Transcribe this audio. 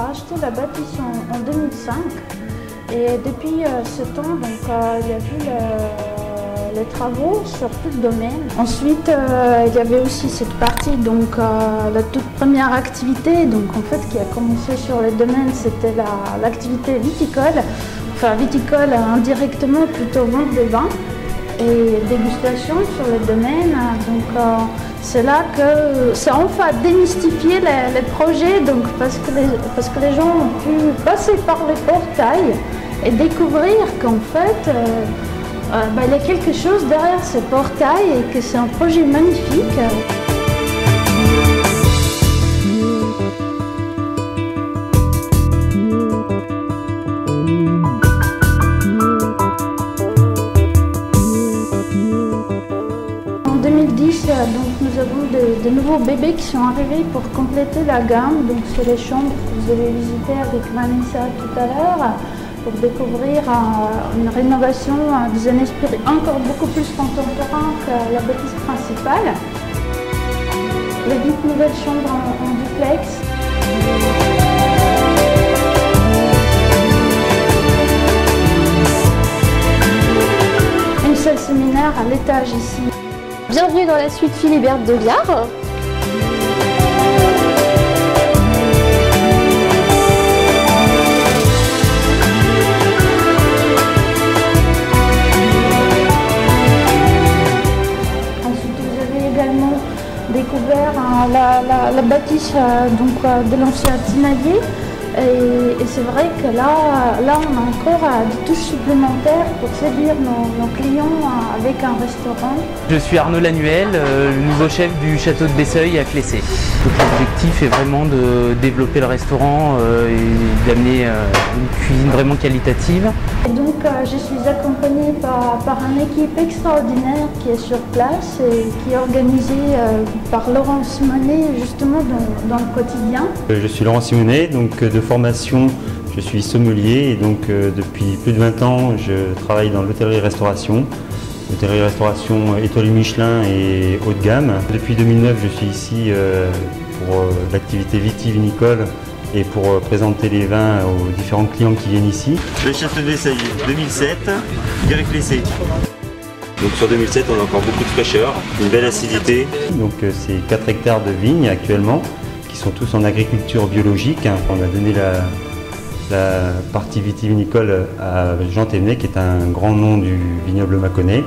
a acheté la bâtisse en, 2005 et depuis euh, ce temps, donc, euh, il y a vu le, les travaux sur tout le domaine. Ensuite, euh, il y avait aussi cette partie, donc la toute première activité donc, en fait, qui a commencé sur le domaine, c'était l'activité viticole, enfin viticole indirectement plutôt vente de vin et dégustation sur le domaine. Donc, c'est là que c'est enfin démystifier les, projets, donc parce que les, gens ont pu passer par les portails et découvrir qu'en fait euh, euh, bah, il y a quelque chose derrière ces portails et que c'est un projet magnifique. Bébés qui sont arrivés pour compléter la gamme. Donc, c'est les chambres que vous avez visitées avec Vanessa tout à l'heure pour découvrir euh, une rénovation un esprit encore beaucoup plus contemporain que la bâtisse principale. Les huit nouvelles chambres en, en duplex. Une salle séminaire à l'étage ici. Bienvenue dans la suite Philibert de Biard. La, la- bâtisse euh, donc, euh, de l'ancien Tinalier. Et, et c'est vrai que là, là, on a encore euh, des touches supplémentaires pour séduire nos, nos clients euh, avec un restaurant. Je suis Arnaud Lanuel, euh, le nouveau chef du château de Besseuil à Clessé. L'objectif est vraiment de développer le restaurant euh, et d'amener euh, une cuisine vraiment qualitative. Et donc, euh, je suis accompagnée par, par une équipe extraordinaire qui est sur place et qui est organisée euh, par Laurent Simonet justement dans, dans le quotidien. Je suis Laurent Simonet, donc de formation, je suis sommelier et donc euh, depuis plus de 20 ans, je travaille dans l'hôtellerie-restauration. Hôtellerie-restauration étoilée Michelin et haut de gamme. Depuis 2009, je suis ici euh, pour euh, l'activité vitivinicole et pour euh, présenter les vins aux différents clients qui viennent ici. Le château d'Essaï 2007, direct laissé. Donc sur 2007, on a encore beaucoup de fraîcheur, une belle acidité. Donc euh, c'est 4 hectares de vignes actuellement, qui sont tous en agriculture biologique. hein. On a donné la, la partie vitivinicole à Jean Thévenet, qui est un grand nom du vignoble mâconnais.